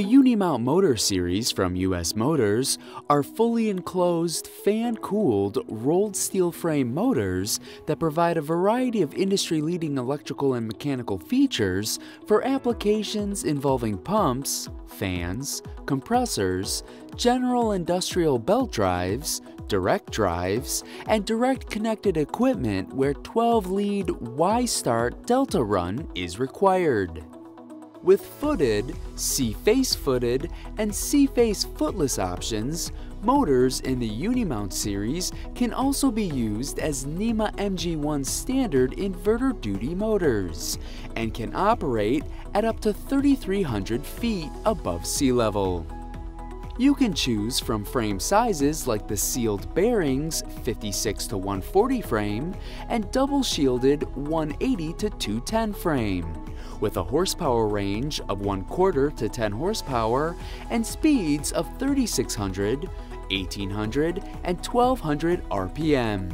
Unimount Motor Series from US Motors are fully enclosed, fan-cooled, rolled steel frame motors that provide a variety of industry-leading electrical and mechanical features for applications involving pumps, fans, compressors, general industrial belt drives, direct drives, and direct connected equipment where 12-lead Y-Start Delta Run is required with footed, C-face footed, and C-face footless options, motors in the Unimount series can also be used as NEMA MG1 standard inverter duty motors and can operate at up to 3,300 feet above sea level. You can choose from frame sizes like the sealed bearings 56 to 140 frame and double shielded 180 to 210 frame with a horsepower range of 1 quarter to 10 horsepower and speeds of 3600, 1800, and 1200 RPM.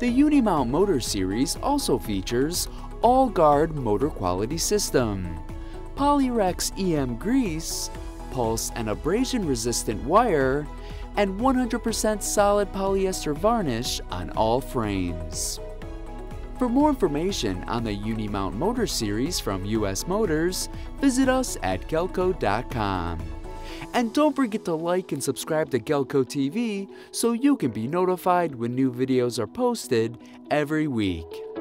The Unimount Motor Series also features All-Guard Motor Quality System, Polyrex EM grease, pulse and abrasion resistant wire, and 100% solid polyester varnish on all frames. For more information on the Unimount Motor Series from US Motors, visit us at Galco.com. And don't forget to like and subscribe to Galco TV so you can be notified when new videos are posted every week.